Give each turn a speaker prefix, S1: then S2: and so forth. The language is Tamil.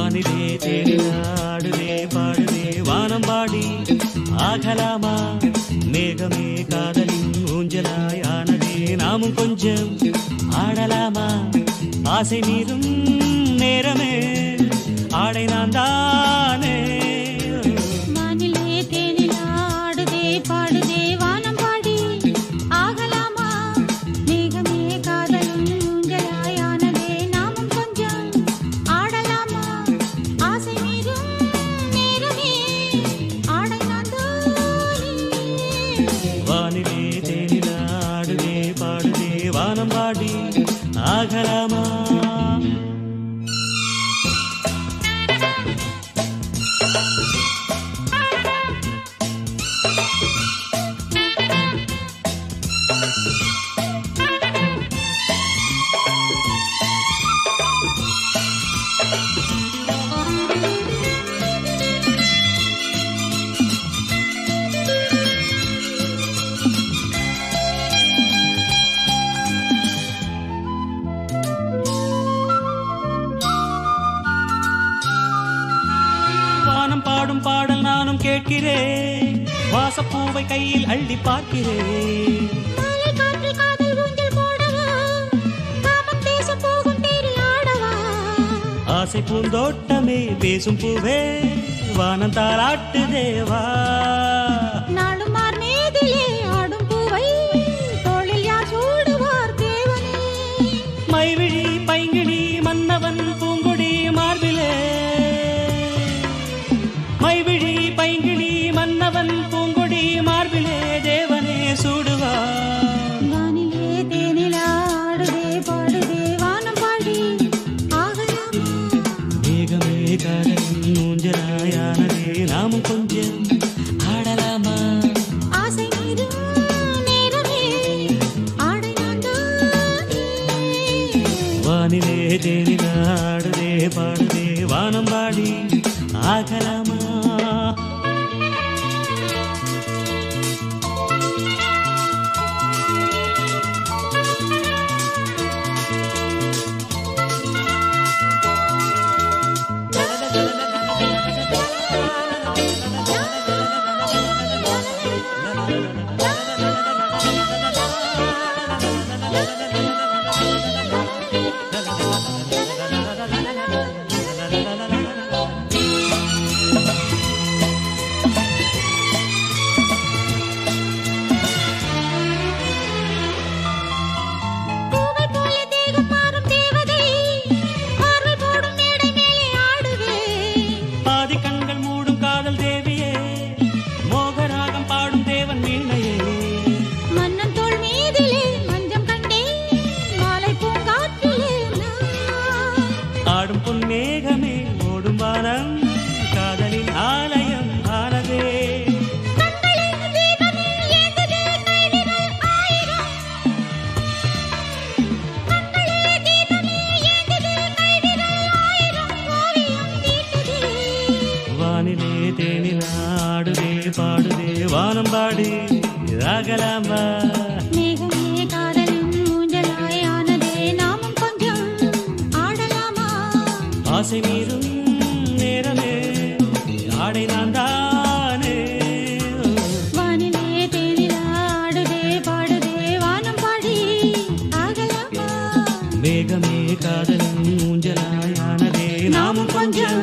S1: வானிலே தேடினாடுதே பாடுதே வானம் பாடி ஆகலாமா? மேகமே காதலின் ஊஞ்சலாய் ஆனதே நாமும் கொஞ்சம் ஆடலாமா? ஆசை மீதும் நேரமே ஆடை நான் தான்
S2: கானம் பாடி ஆகலாமா பாடும் பாடல் நானும் கேட்கிறேன். வாசப்பூவை கையில் அள்ளி பார்க்கிறேன். ஆசை பூந்தோட்டமே பேசும் பூவே வானம் தேவா.
S1: வானிலே தேனிலா ஆடுதே பாடுதே வானம் பாடி ஆகலாமா பூவை
S2: ஆடும் பொன்மேகமே ஓடும் வானம் காதலின் ஆலயம் ஆனதே. வானிலே தேனிலா ஆடுதே பாடுதே வானம் பாடி ராகலாமா ஆசை மீறும் நேரமே. ஆடை நான் தானே.
S1: வானிலே தேனிலா ஆடுதே பாடுதே வானம் பாடி. ஆகலாமா?
S2: மேகமே காதலும் ஊஞ்சலாயானதே நாமும் கொஞ்சம்